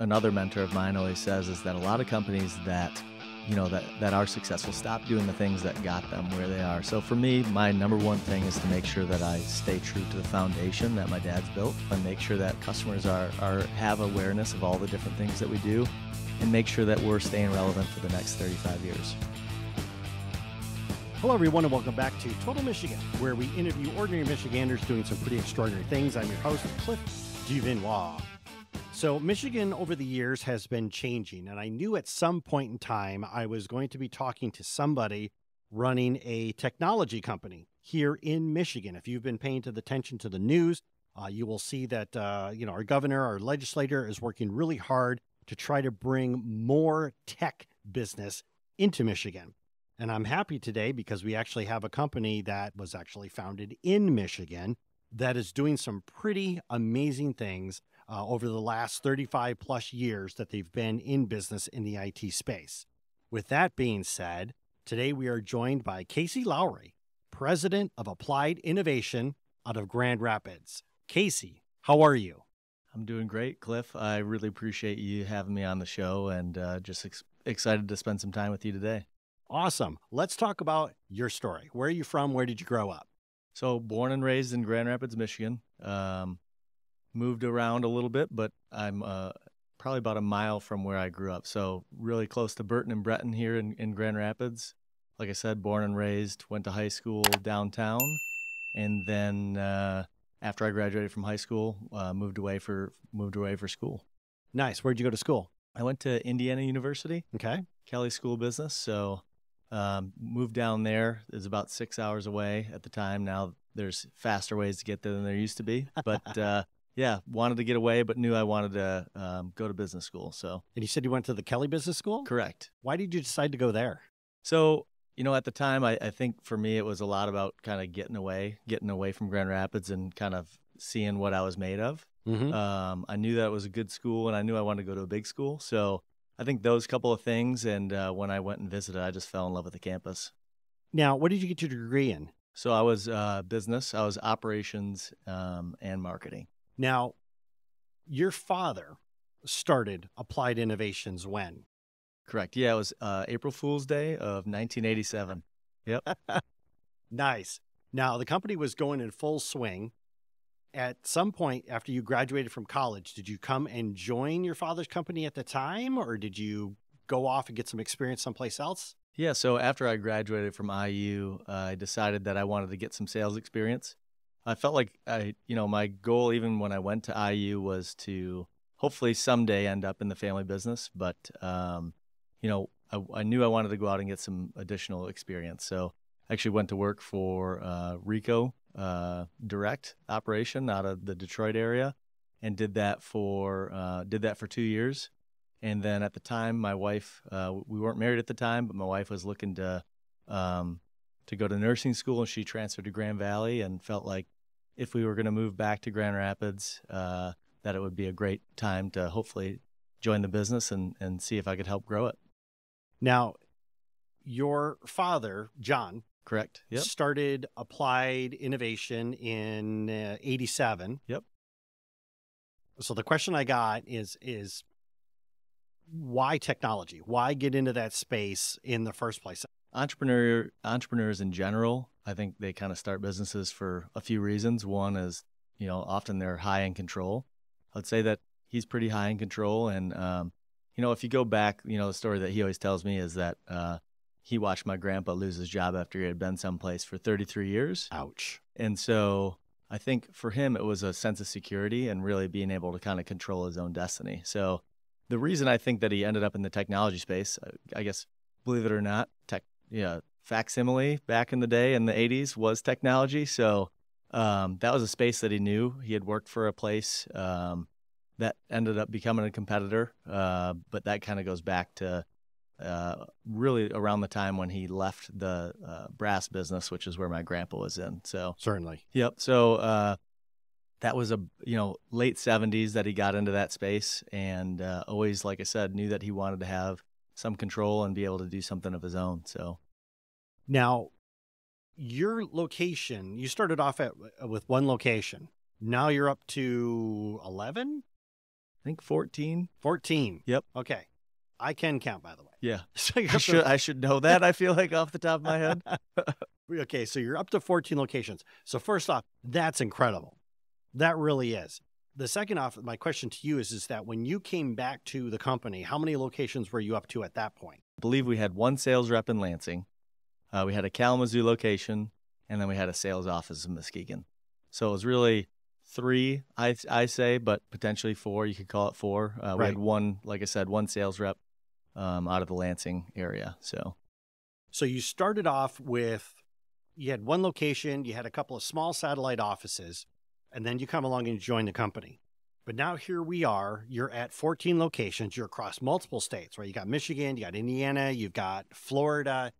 another mentor of mine always says is that a lot of companies that you know that that are successful stop doing the things that got them where they are so for me my number one thing is to make sure that i stay true to the foundation that my dad's built and make sure that customers are, are have awareness of all the different things that we do and make sure that we're staying relevant for the next 35 years Hello, everyone, and welcome back to Total Michigan, where we interview ordinary Michiganders doing some pretty extraordinary things. I'm your host, Cliff Duvernois. So, Michigan over the years has been changing, and I knew at some point in time I was going to be talking to somebody running a technology company here in Michigan. If you've been paying to the attention to the news, uh, you will see that uh, you know our governor, our legislator, is working really hard to try to bring more tech business into Michigan. And I'm happy today because we actually have a company that was actually founded in Michigan that is doing some pretty amazing things uh, over the last 35 plus years that they've been in business in the IT space. With that being said, today we are joined by Casey Lowery, President of Applied Innovation out of Grand Rapids. Casey, how are you? i'm doing great cliff i really appreciate you having me on the show and uh, just ex- excited to spend some time with you today Awesome. Let's talk about your story. Where are you from? Where did you grow up? So, born and raised in Grand Rapids, Michigan. Um, moved around a little bit, but I'm uh, probably about a mile from where I grew up. So, really close to Burton and Breton here in, in Grand Rapids. Like I said, born and raised, went to high school downtown. And then uh, after I graduated from high school, uh, moved away for moved away for school. Nice. Where'd you go to school? I went to Indiana University, Okay. Kelley School of Business. So um, moved down there. It was about six hours away at the time. Now there's faster ways to get there than there used to be. But uh, yeah, wanted to get away, but knew I wanted to um, go to business school. So And you said you went to the Kelley Business School? correct. Why did you decide to go there? So you know, at the time, I, I think for me it was a lot about kind of getting away, getting away from Grand Rapids, and kind of seeing what I was made of. Mm-hmm. Um, I knew that it was a good school, and I knew I wanted to go to a big school. So I think those couple of things, and uh, when I went and visited, I just fell in love with the campus. now, what did you get your degree in? So I was uh, business, I was operations um, and marketing. Now, your father started Applied Innovations when? Correct. Yeah, it was uh, April Fool's Day of 1987. Yep. Nice. Now, the company was going in full swing. At some point after you graduated from college, did you come and join your father's company at the time, or did you go off and get some experience someplace else? Yeah. So after I graduated from IU, uh, I decided that I wanted to get some sales experience. I felt like I, you know, my goal even when I went to IU was to hopefully someday end up in the family business. But, um, you know, I, I knew I wanted to go out and get some additional experience. So I actually went to work for uh, Ricoh uh, Direct operation out of the Detroit area, and did that for uh, did that for two years. And then at the time, my wife, uh, we weren't married at the time, but my wife was looking to um, to go to nursing school, and she transferred to Grand Valley, and felt like if we were going to move back to Grand Rapids, uh, that it would be a great time to hopefully join the business and and see if I could help grow it. Now, your father, John, Correct. Yep. started Applied Innovation in uh, 87. Yep. So the question I got is is why technology? Why get into that space in the first place? entrepreneur entrepreneurs in general i think they kind of start businesses for a few reasons one is you know often they're high in control i'd say that he's pretty high in control and um, you know if you go back you know the story that he always tells me is that uh, he watched my grandpa lose his job after he had been someplace for 33 years Ouch. and so I think for him, it was a sense of security and really being able to kind of control his own destiny. So the reason I think that he ended up in the technology space, I guess, believe it or not, tech, yeah, facsimile back in the day in the 80s was technology. So um, that was a space that he knew. He had worked for a place um, that ended up becoming a competitor, uh, but that kind of goes back to uh, really around the time when he left the uh, brass business, which is where my grandpa was in. So, Certainly. yep. So uh, that was a you know late '70s that he got into that space, and uh, always, like I said, knew that he wanted to have some control and be able to do something of his own. So, Now, your location, you started off at uh, with one location. Now you're up to 11? I think 14. 14. Yep. Okay. I can count, by the way. Yeah. So I up to- should I should know that. I feel like off the top of my head. okay, so you're up to 14 locations. So first off, that's incredible. That really is. The second off, my question to you is is that when you came back to the company, how many locations were you up to at that point? I believe we had one sales rep in Lansing. Uh, we had a Kalamazoo location, and then we had a sales office in Muskegon. So it was really three, I I say, but potentially four. You could call it four. Uh, we had one, like I said, one sales rep um, out of the Lansing area. So So you started off with you had one location, you had a couple of small satellite offices, and then you come along and you join the company. But now here we are, you're at 14 locations, you're across multiple states, right? You got Michigan, you got Indiana, you've got Florida.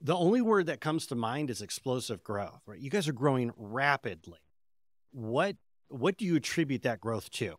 The only word that comes to mind is explosive growth, right? You guys are growing rapidly. What what do you attribute that growth to?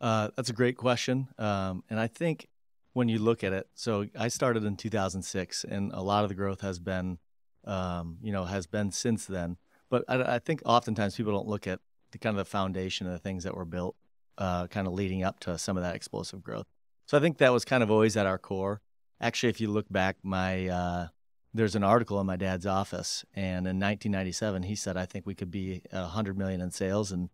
Uh, that's a great question. Um, and I think when you look at it, so I started in 2006, and a lot of the growth has been, um, you know, has been since then. But I, I think oftentimes people don't look at the kind of the foundation of the things that were built, uh, kind of leading up to some of that explosive growth. So I think that was kind of always at our core. Actually, if you look back, my uh, there's an article in my dad's office, and in 1997, he said, "I think we could be 100 million in sales and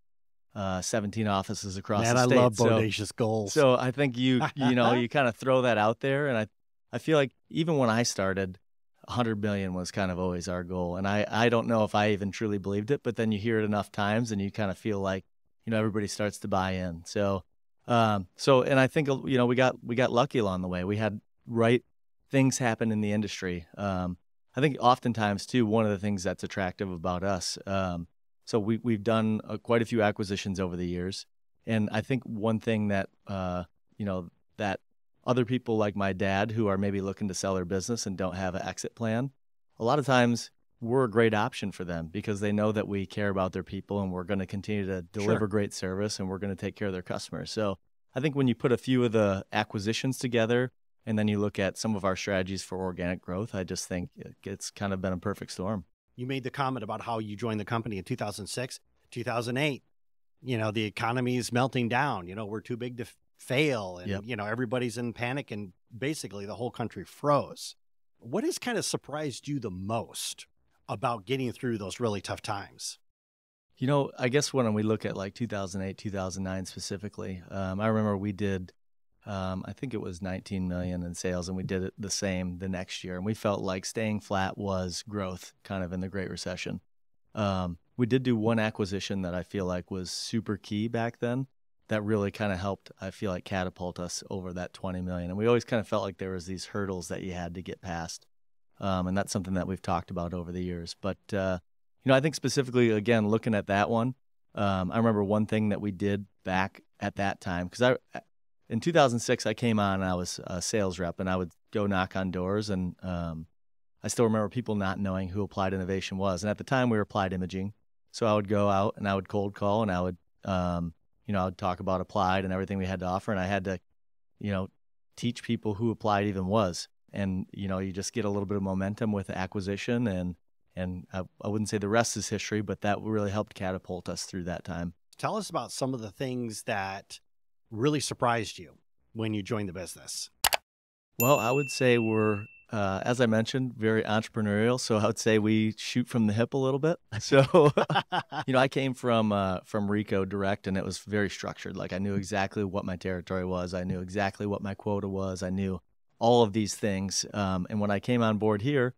uh, 17 offices across Man, the I state." love So- goals. so I think you you know you kind of throw that out there, and I I feel like even when I started, 100 million was kind of always our goal, and I I don't know if I even truly believed it, but then you hear it enough times, and you kind of feel like you know everybody starts to buy in. So um so and I think you know we got we got lucky along the way. We had right things happen in the industry. Um, I think oftentimes too one of the things that's attractive about us. Um, so we we've done uh, quite a few acquisitions over the years. And I think one thing that uh, you know that other people like my dad who are maybe looking to sell their business and don't have an exit plan, a lot of times we're a great option for them because they know that we care about their people and we're going to continue to deliver Sure. great service and we're going to take care of their customers. So I think when you put a few of the acquisitions together and then you look at some of our strategies for organic growth, I just think it's kind of been a perfect storm. you made the comment about how you joined the company in 2006, 2008. You know, the economy is melting down. You know, we're too big to f- fail. And, Yep. you know, everybody's in panic and basically the whole country froze. What has kind of surprised you the most about getting through those really tough times? You know, I guess when we look at like 2008, 2009 specifically, um, I remember we did, um, I think it was 19 million in sales, and we did it the same the next year, and we felt like staying flat was growth, kind of in the Great Recession. Um, we did do one acquisition that I feel like was super key back then, that really kind of helped. I feel like catapult us over that 20 million, and we always kind of felt like there was these hurdles that you had to get past, um, and that's something that we've talked about over the years, but. Uh, you know, I think specifically, again, looking at that one, um, I remember one thing that we did back at that time because I, in 2006, I came on and I was a sales rep and I would go knock on doors and um, I still remember people not knowing who Applied Innovation was. And at the time, we were Applied Imaging, so I would go out and I would cold call and I would, um, you know, I would talk about Applied and everything we had to offer, and I had to, you know, teach people who Applied even was. And you know, you just get a little bit of momentum with acquisition and and I, I wouldn't say the rest is history, but that really helped catapult us through that time. Tell us about some of the things that really surprised you when you joined the business. Well, I would say we're, uh, as I mentioned, very entrepreneurial. So I would say we shoot from the hip a little bit. So, you know, I came from uh, from Ricoh Direct, and it was very structured. Like I knew exactly what my territory was. I knew exactly what my quota was. I knew all of these things. Um, and when I came on board here,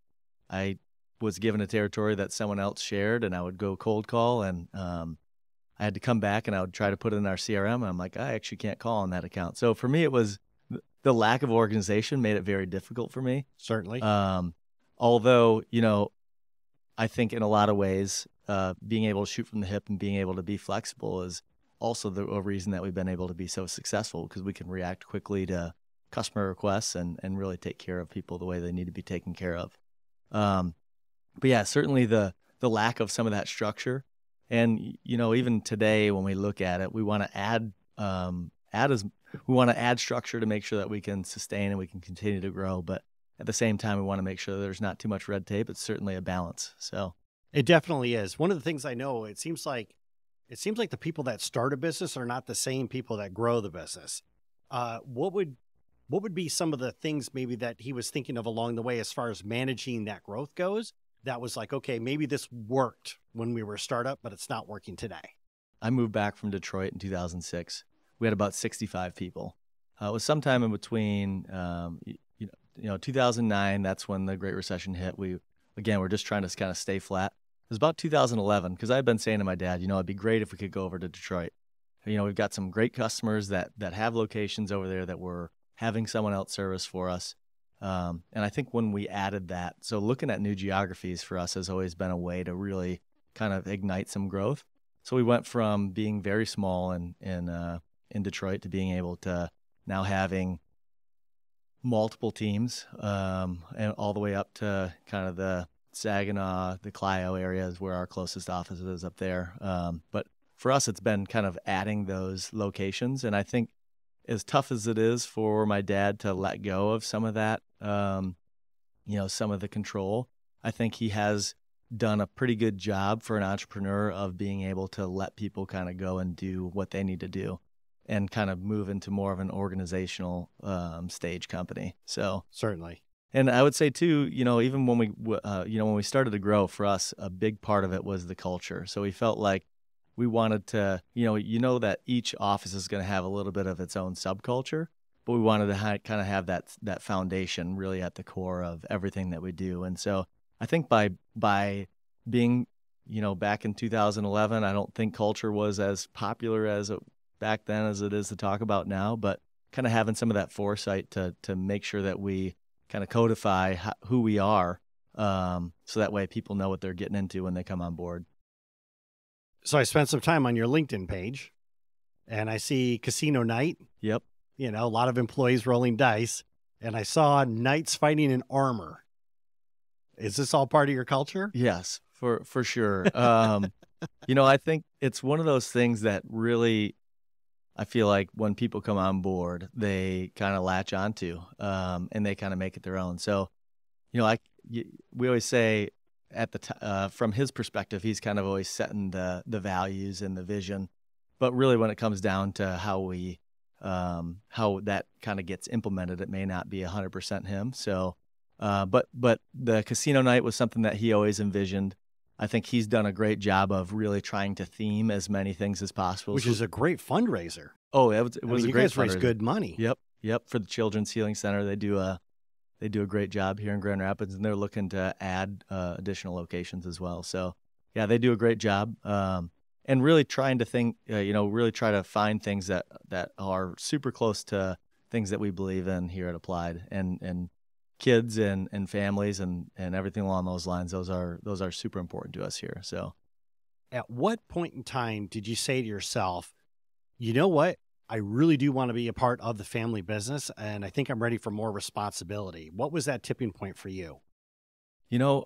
I was given a territory that someone else shared, and I would go cold call, and um, I had to come back and I would try to put it in our CRM. And I'm like, I actually can't call on that account. So for me, it was the lack of organization made it very difficult for me. Certainly. Um, although, you know, I think in a lot of ways, uh, being able to shoot from the hip and being able to be flexible is also the a reason that we've been able to be so successful because we can react quickly to customer requests and, and really take care of people the way they need to be taken care of. Um, but yeah, certainly the the lack of some of that structure, and you know, even today when we look at it, we want to add um, add as we want to add structure to make sure that we can sustain and we can continue to grow, but at the same time, we want to make sure there's not too much red tape. It's certainly a balance. So It definitely is. One of the things I know, it seems like it seems like the people that start a business are not the same people that grow the business. Uh, what would what would be some of the things maybe that he was thinking of along the way as far as managing that growth goes? That was like, okay, maybe this worked when we were a startup, but it's not working today. I moved back from Detroit in 2006. We had about 65 people. Uh, it was sometime in between, um, you, you, know, you know, 2009. That's when the Great Recession hit. We, again, we're just trying to kind of stay flat. It was about 2011 because I had been saying to my dad, you know, it'd be great if we could go over to Detroit. You know, we've got some great customers that that have locations over there that we're having someone else service for us. Um, and I think when we added that, so looking at new geographies for us has always been a way to really kind of ignite some growth. So we went from being very small in in uh, in Detroit to being able to now having multiple teams, um, and all the way up to kind of the Saginaw, the Clio areas where our closest office is up there. Um, but for us, it's been kind of adding those locations. And I think as tough as it is for my dad to let go of some of that, um, you know, some of the control, I think he has done a pretty good job for an entrepreneur of being able to let people kind of go and do what they need to do and kind of move into more of an organizational um, stage company. So certainly, and I would say too, you know, even when we, uh, you know, when we started to grow, for us, a big part of it was the culture. So we felt like we wanted to, you know, you know that each office is going to have a little bit of its own subculture, but we wanted to ha- kind of have that that foundation really at the core of everything that we do. And so I think by by being, you know, back in 2011, I don't think culture was as popular as it back then as it is to talk about now, but kind of having some of that foresight to to make sure that we kind of codify who we are um, so that way people know what they're getting into when they come on board. So I spent some time on your LinkedIn page and I see casino night. Yep. You know, a lot of employees rolling dice. And I saw knights fighting in armor. Is this all part of your culture? Yes, for for sure. Um, you know, I think it's one of those things that really I feel like when people come on board, they kind of latch onto, um, and they kind of make it their own. So, you know, I we always say at the t- uh, from his perspective, he's kind of always setting the the values and the vision, but really when it comes down to how we um, how that kind of gets implemented, it may not be hundred percent him. So, uh, but but the casino night was something that he always envisioned. I think he's done a great job of really trying to theme as many things as possible. Which is a great fundraiser. Oh, it was, it was I mean, a great guys raise fundraiser. good money. Yep, yep. For the Children's Healing Center, they do a they do a great job here in Grand Rapids, and they're looking to add uh, additional locations as well. So, yeah, they do a great job, um, and really trying to think, uh, you know, really try to find things that that are super close to things that we believe in here at Applied, and and kids and, and families and, and everything along those lines. Those are those are super important to us here. So, at what point in time did you say to yourself, you know what? I really do want to be a part of the family business, and I think I'm ready for more responsibility. What was that tipping point for you? You know,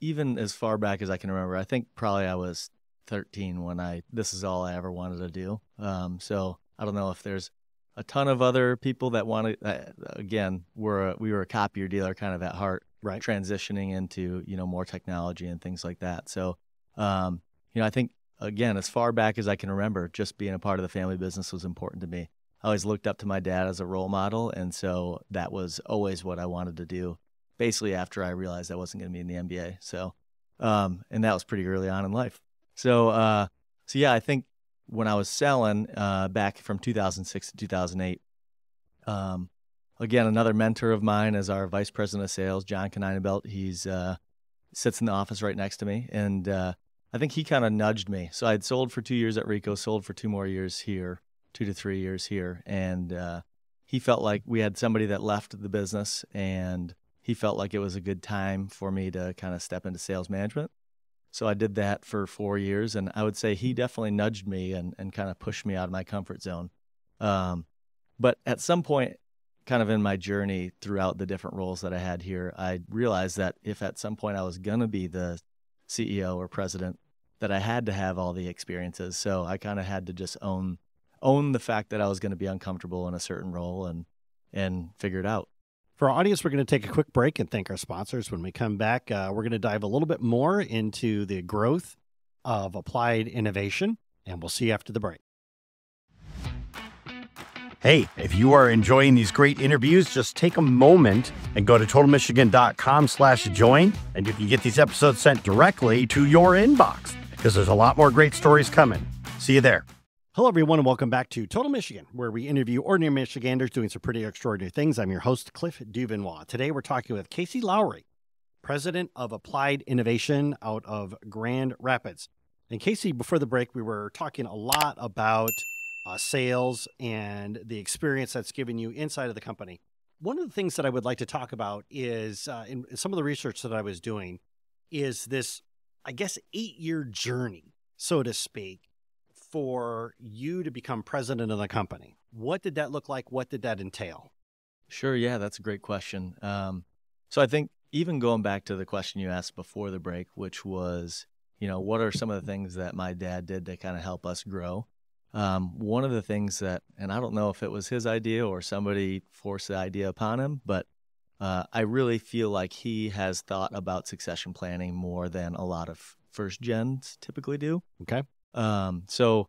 even as far back as I can remember, I think probably I was 13 when I this is all I ever wanted to do. Um, so I don't know if there's a ton of other people that want to. Uh, again, we're a, we were a copier dealer kind of at heart, right? Transitioning into you know more technology and things like that. So, um, you know, I think again, as far back as I can remember, just being a part of the family business was important to me. I always looked up to my dad as a role model, and so that was always what I wanted to do. Basically, after I realized I wasn't going to be in the NBA, so um, and that was pretty early on in life. So, uh, so yeah, I think when I was selling uh, back from 2006 to 2008. Um, again, another mentor of mine is our vice president of sales, John Kaneinebelt. He's uh, sits in the office right next to me, and uh, I think he kind of nudged me. So I'd sold for two years at Ricoh, sold for two more years here, two to three years here, and uh, he felt like we had somebody that left the business, and he felt like it was a good time for me to kind of step into sales management. So I did that for four years, and I would say he definitely nudged me and, and kind of pushed me out of my comfort zone. Um, but at some point, kind of in my journey throughout the different roles that I had here, I realized that if at some point I was going to be the CEO or president, that I had to have all the experiences. So I kind of had to just own own the fact that I was going to be uncomfortable in a certain role and and figure it out. For our audience, we're going to take a quick break and thank our sponsors. When we come back, uh, we're going to dive a little bit more into the growth of applied innovation and we'll see you after the break. Hey, if you are enjoying these great interviews, just take a moment and go to totalmichigan.com slash join, and you can get these episodes sent directly to your inbox because there's a lot more great stories coming. See you there. Hello, everyone, and welcome back to Total Michigan, where we interview ordinary Michiganders doing some pretty extraordinary things. I'm your host, Cliff Duvernois. Today, we're talking with Casey Lowery, President of Applied Innovation out of Grand Rapids. And Casey, before the break, we were talking a lot about uh, sales and the experience that's given you inside of the company. One of the things that I would like to talk about is uh, in some of the research that I was doing is this, I guess, eight year journey, so to speak, for you to become president of the company. What did that look like? What did that entail? Sure. Yeah, that's a great question. Um, so I think even going back to the question you asked before the break, which was, you know, what are some of the things that my dad did to kind of help us grow? Um, one of the things that, and I don't know if it was his idea or somebody forced the idea upon him, but uh, I really feel like he has thought about succession planning more than a lot of first gens typically do. Okay. Um, so,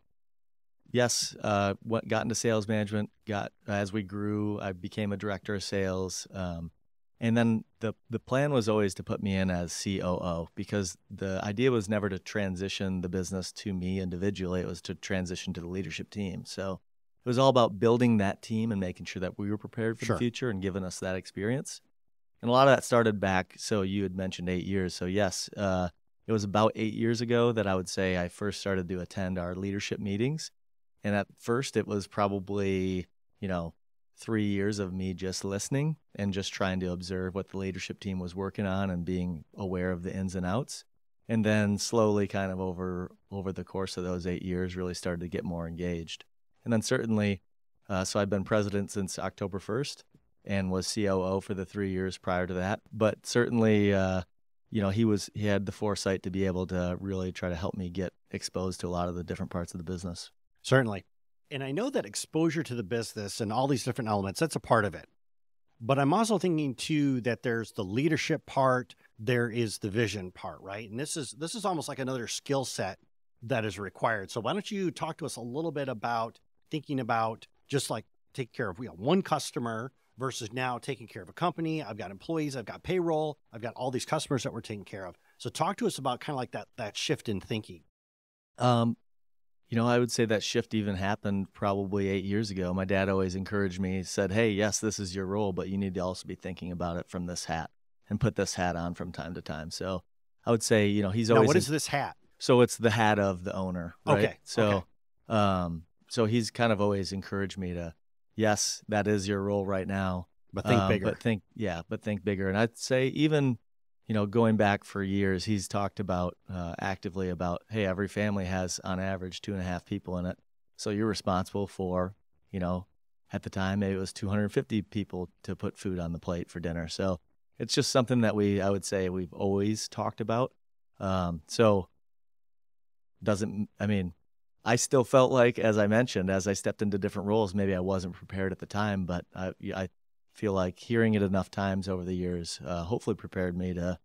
yes, uh, what got into sales management. Got as we grew, I became a director of sales. Um, and then the the plan was always to put me in as COO because the idea was never to transition the business to me individually. It was to transition to the leadership team. So it was all about building that team and making sure that we were prepared for Sure. the future and giving us that experience. And a lot of that started back. So you had mentioned eight years. So yes, uh, it was about eight years ago that I would say I first started to attend our leadership meetings. And at first, it was probably you know three years of me just listening and just trying to observe what the leadership team was working on and being aware of the ins and outs. And then slowly kind of over over the course of those eight years really started to get more engaged. And then certainly uh, so i've been president since october 1st and was coo for the three years prior to that. But certainly uh, you know he was he had the foresight to be able to really try to help me get exposed to a lot of the different parts of the business Certainly. And I know that exposure to the business and all these different elements, that's a part of it. But I'm also thinking too that there's the leadership part, there is the vision part, right? And this is this is almost like another skill set that is required. So why don't you talk to us a little bit about thinking about just like take care of we have one customer versus now taking care of a company. I've got employees, I've got payroll, I've got all these customers that we're taking care of. So talk to us about kind of like that that shift in thinking. Um, you know, I would say that shift even happened probably eight years ago. My dad always encouraged me, said, Hey, yes, this is your role, but you need to also be thinking about it from this hat and put this hat on from time to time. So I would say, you know, he's always what en- is this hat? so it's the hat of the owner, right? Okay, So, okay. um, so he's kind of always encouraged me to, yes, that is your role right now, But think um, bigger. But think, yeah, but think bigger. And I'd say even, you know, going back for years, he's talked about uh, actively about, hey, every family has on average two and a half people in it. So you're responsible for, you know, at the time maybe it was 250 people to put food on the plate for dinner. So it's just something that we, I would say, we've always talked about. Um, so doesn't, I mean, I still felt like, as I mentioned, as I stepped into different roles, maybe I wasn't prepared at the time, but I, I feel like hearing it enough times over the years, uh, hopefully prepared me to,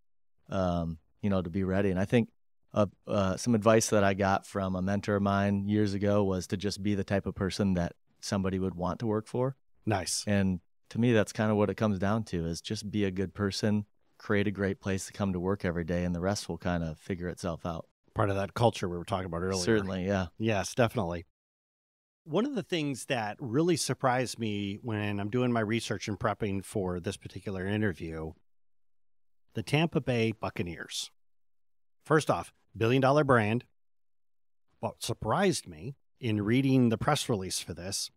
um, you know, to be ready. And I think uh, uh, some advice that I got from a mentor of mine years ago was to just be the type of person that somebody would want to work for. nice. And to me, that's kind of what it comes down to: is just be a good person, create a great place to come to work every day, and the rest will kind of figure itself out. Part of that culture we were talking about earlier. Certainly, yeah. Yes, definitely. One of the things that really surprised me when I'm doing my research and prepping for this particular interview, the Tampa Bay Buccaneers. First off, billion dollar brand. What surprised me in reading the press release for this,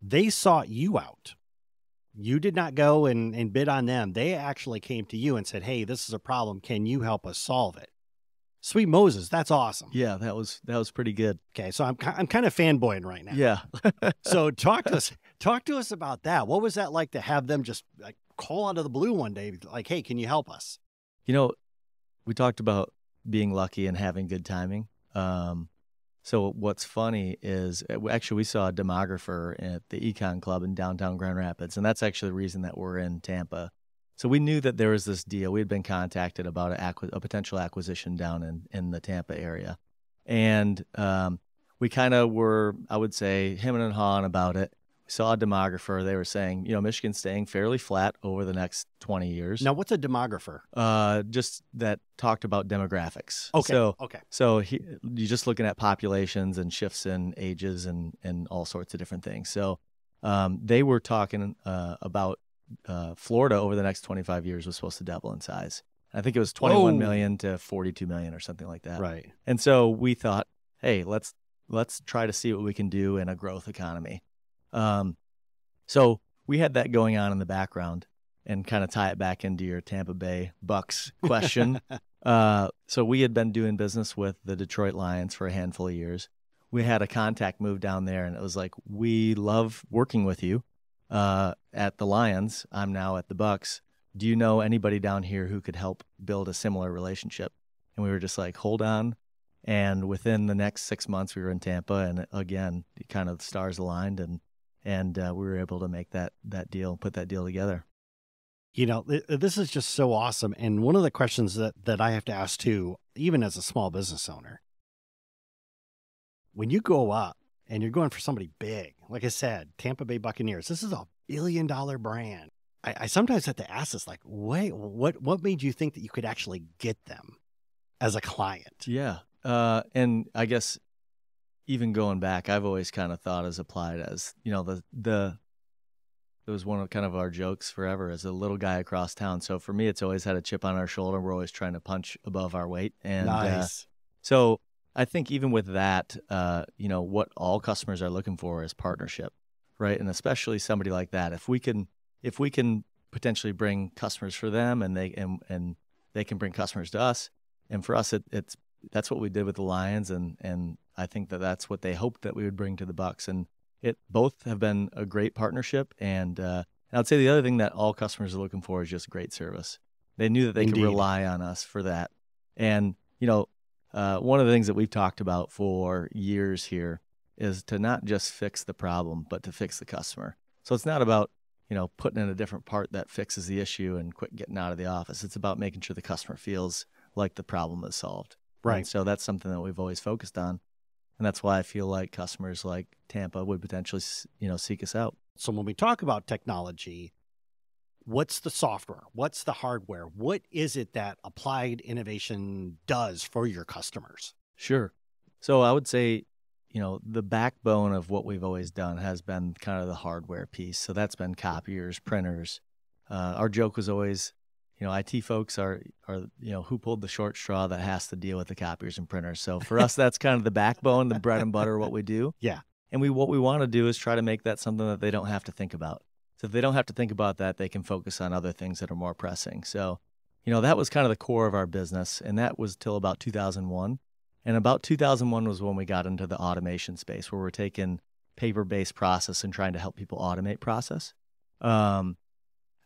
they sought you out. You did not go and, and bid on them. They actually came to you and said, Hey, this is a problem. Can you help us solve it? Sweet Moses, that's awesome. Yeah, that was that was pretty good. Okay, so I'm I'm kind of fanboying right now. Yeah. So talk to us talk to us about that. What was that like to have them just like call out of the blue one day, like, "Hey, can you help us?" You know, we talked about being lucky and having good timing. Um, so what's funny is uh, actually we saw a demographer at the Econ Club in downtown Grand Rapids, and that's actually the reason that we're in Tampa. So we knew that there was this deal. We had been contacted about a, a potential acquisition down in in the Tampa area, and um, we kind of were, I would say, him and hawing about it. We saw a demographer. They were saying, you know, Michigan's staying fairly flat over the next 20 years. Now, what's a demographer? Uh, just that talked about demographics. Okay. So, okay. so he, you're just looking at populations and shifts in ages and, and all sorts of different things. So um, they were talking uh, about uh, Florida over the next 25 years was supposed to double in size. I think it was 21 Whoa. million to 42 million or something like that. Right. And so we thought, hey, let's let's try to see what we can do in a growth economy. Um, so we had that going on in the background, and kind of tie it back into your Tampa Bay Bucks question. uh, so we had been doing business with the Detroit Lions for a handful of years. We had a contact move down there, and it was like, we love working with you uh, at the Lions. I'm now at the Bucks. Do you know anybody down here who could help build a similar relationship? And we were just like, hold on, and within the next six months, we were in Tampa, and again, kind of the stars aligned, and and uh, we were able to make that that deal, put that deal together. You know, th- this is just so awesome. And one of the questions that that I have to ask too, even as a small business owner, when you go up and you're going for somebody big, like I said, Tampa Bay Buccaneers, this is a billion dollar brand. I, I sometimes have to ask this, like, wait, what what made you think that you could actually get them as a client? Yeah, uh, and I guess even going back, I've always kind of thought as applied as you know the the it was one of kind of our jokes forever as a little guy across town. So for me, it's always had a chip on our shoulder. We're always trying to punch above our weight, and uh, nice. so I think even with that, uh, you know, what all customers are looking for is partnership, right? And especially somebody like that, if we can, if we can potentially bring customers for them, and they and and they can bring customers to us, and for us, it, it's that's what we did with the Lions, and and I think that that's what they hoped that we would bring to the Bucks, and it both have been a great partnership, and uh, and I'd say the other thing that all customers are looking for is just great service. They knew that they Indeed. could rely on us for that, and you know, uh, one of the things that we've talked about for years here is to not just fix the problem, but to fix the customer. So it's not about you know putting in a different part that fixes the issue and quit getting out of the office. It's about making sure the customer feels like the problem is solved. Right. And so that's something that we've always focused on, and that's why I feel like customers like Tampa would potentially you know seek us out. So when we talk about technology, what's the software? What's the hardware? What is it that applied innovation does for your customers? Sure. So I would say, you know, the backbone of what we've always done has been kind of the hardware piece. So that's been copiers, printers. Uh, our joke was always, you know, IT folks are are you know who pulled the short straw that has to deal with the copiers and printers. So for us, that's kind of the backbone, the bread and butter, of what we do. Yeah. And we what we want to do is try to make that something that they don't have to think about. So they don't have to think about that, they can focus on other things that are more pressing. So, you know, that was kind of the core of our business, and that was till about 2001. And about 2001 was when we got into the automation space, where we're taking paper-based process and trying to help people automate process. Um,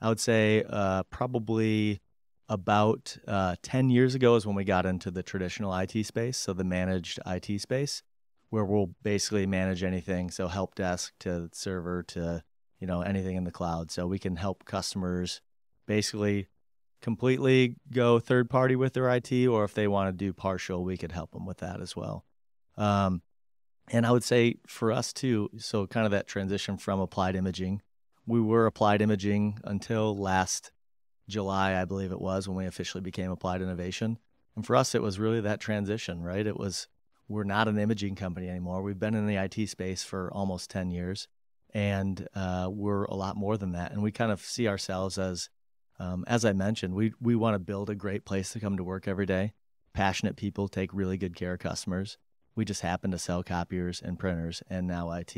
I would say uh, probably about uh, 10 years ago is when we got into the traditional IT space, so the managed IT space, where we'll basically manage anything, so help desk to server to you know anything in the cloud. So we can help customers basically completely go third party with their IT, or if they want to do partial, we could help them with that as well. Um, and I would say for us too, so kind of that transition from applied imaging, we were applied imaging until last July, I believe it was, when we officially became applied innovation. And for us, it was really that transition, right? It was we're not an imaging company anymore. We've been in the IT space for almost 10 years, and uh, we're a lot more than that. And we kind of see ourselves as um, as I mentioned, we we want to build a great place to come to work every day. Passionate people take really good care of customers. We just happen to sell copiers and printers, and now IT,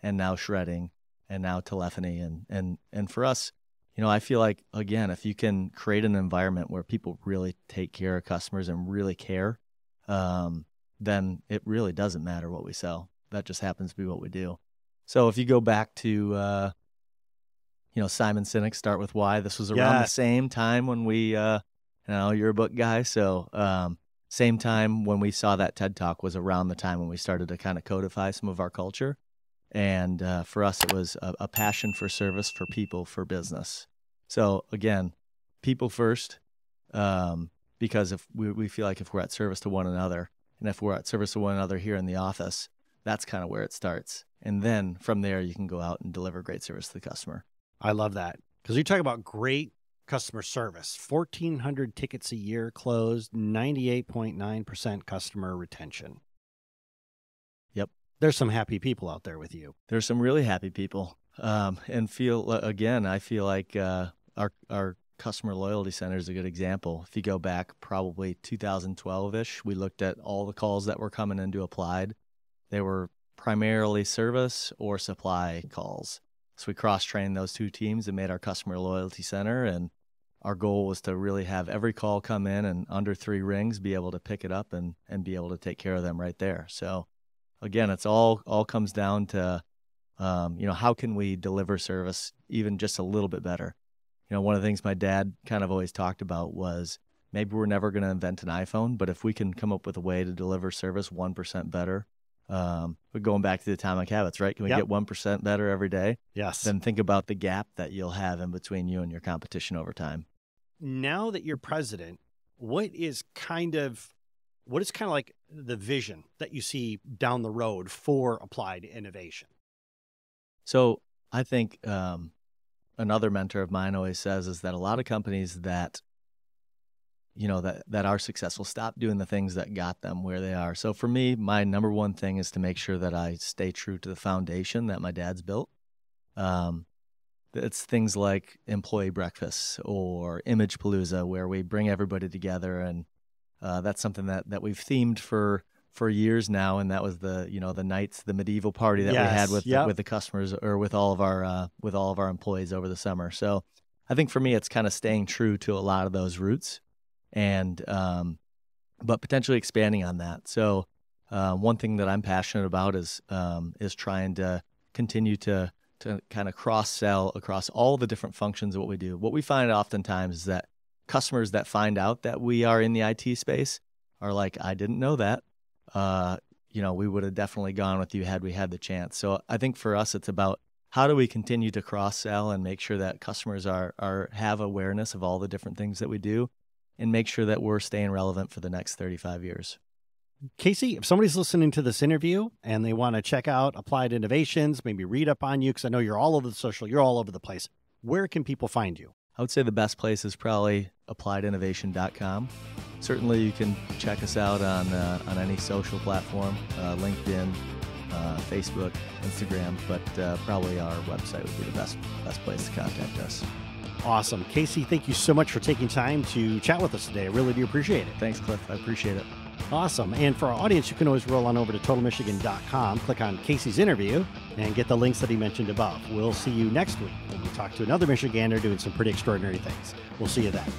and now shredding, and now telephony, and and and for us, you know, I feel like again, if you can create an environment where people really take care of customers and really care, um, then it really doesn't matter what we sell. That just happens to be what we do. So if you go back to uh, you know, Simon Sinek, Start With Why. This was around the same time when we, uh, you know, you're a book guy. So, um, same time when we saw that TED Talk was around the time when we started to kind of codify some of our culture. And uh, for us, it was a, a passion for service, for people, for business. So, again, people first, um, because if we, we feel like if we're at service to one another and if we're at service to one another here in the office, That's kind of where it starts. And then from there, you can go out and deliver great service to the customer. I love that because you talk about great customer service 1,400 tickets a year closed, 98.9% customer retention. Yep. There's some happy people out there with you. There's some really happy people. Um, and feel, again, I feel like uh, our, our customer loyalty center is a good example. If you go back probably 2012 ish, we looked at all the calls that were coming into applied. They were primarily service or supply calls. So we cross trained those two teams and made our customer loyalty center. And our goal was to really have every call come in and under three rings be able to pick it up and, and be able to take care of them right there. So again, it's all all comes down to um, you know, how can we deliver service even just a little bit better? You know, one of the things my dad kind of always talked about was maybe we're never going to invent an iPhone, but if we can come up with a way to deliver service 1% better, um, we're going back to the atomic habits, right? Can we Yep. get 1% better every day? Yes. Then think about the gap that you'll have in between you and your competition over time. now that you're president, what is kind of what is kind of like the vision that you see down the road for applied innovation? So I think um, another mentor of mine always says is that a lot of companies that you know that that are successful stop doing the things that got them where they are. So for me, my number one thing is to make sure that I stay true to the foundation that my dad's built. Um, it's things like employee breakfasts or Image Palooza, where we bring everybody together, and uh, that's something that that we've themed for for years now. And that was the you know the knights, the medieval party that we had with yep. with the customers or with all of our uh, with all of our employees over the summer. So I think for me, it's kind of staying true to a lot of those roots, and um, but potentially expanding on that. So uh, one thing that I'm passionate about is um, is trying to continue to to kind of cross sell across all the different functions of what we do. What we find oftentimes is that customers that find out that we are in the IT space are like, I didn't know that. Uh, you know, we would have definitely gone with you had we had the chance. So I think for us, it's about how do we continue to cross sell and make sure that customers are are have awareness of all the different things that we do, and make sure that we're staying relevant for the next 35 years. Casey, if somebody's listening to this interview and they want to check out applied innovations, maybe read up on you, because I know you're all over the social, you're all over the place. Where can people find you? I would say the best place is probably appliedinnovation.com. Certainly, you can check us out on uh, on any social platform, uh, LinkedIn, uh, Facebook, Instagram, but uh, probably our website would be the best best place to contact us. Awesome. Casey, thank you so much for taking time to chat with us today. I really do appreciate it. Thanks, Cliff. I appreciate it. Awesome. And for our audience, you can always roll on over to totalmichigan.com, click on Casey's interview, and get the links that he mentioned above. We'll see you next week when we talk to another Michigander doing some pretty extraordinary things. We'll see you then.